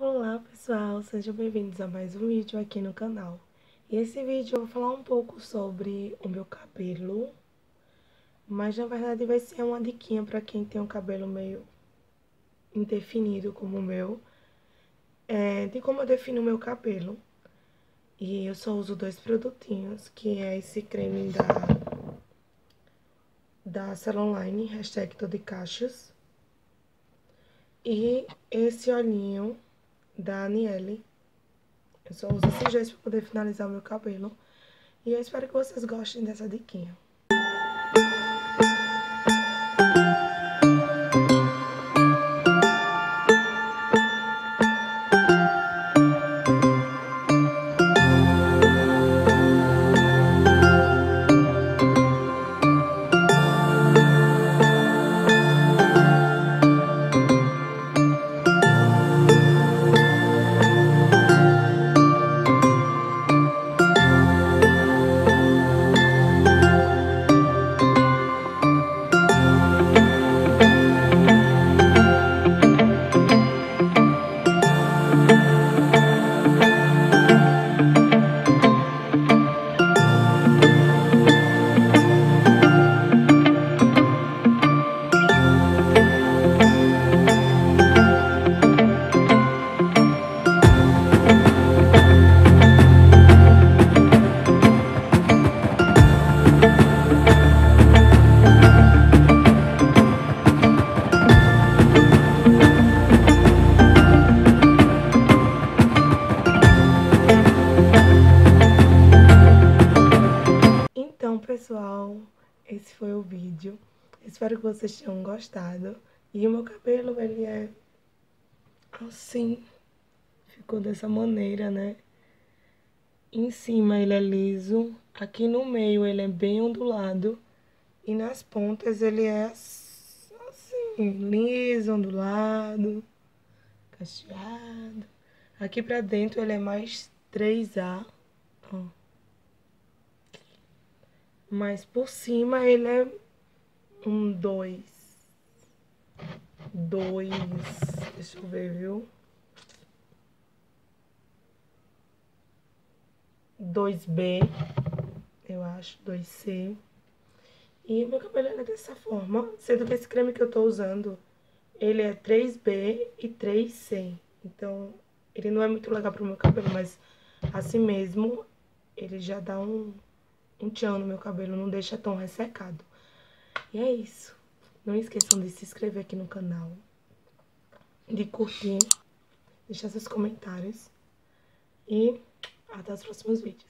Olá pessoal, sejam bem-vindos a mais um vídeo aqui no canal. E esse vídeo eu vou falar um pouco sobre o meu cabelo, mas na verdade vai ser uma diquinha para quem tem um cabelo meio indefinido como o meu, é, de como eu defino o meu cabelo. E eu só uso dois produtinhos, que é esse creme da, da Salonline, hashtag todo de e esse olhinho da Aniele. Eu só uso esses dois para poder finalizar o meu cabelo. E eu espero que vocês gostem dessa diquinha. Pessoal, esse foi o vídeo. Espero que vocês tenham gostado. E o meu cabelo, ele é assim. Ficou dessa maneira, né? Em cima ele é liso. Aqui no meio ele é bem ondulado. E nas pontas ele é assim, liso, ondulado, cacheado. Aqui pra dentro ele é mais 3A. Ó. Mas por cima ele é um dois. Dois. Deixa eu ver, viu? Dois B, eu acho, dois C. E meu cabelo é dessa forma, sendo que esse creme que eu tô usando, ele é 3B e 3C. Então, ele não é muito legal pro meu cabelo, mas assim mesmo, ele já dá um um tchan no meu cabelo, não deixa tão ressecado. E é isso. Não esqueçam de se inscrever aqui no canal, de curtir, deixar seus comentários e até os próximos vídeos.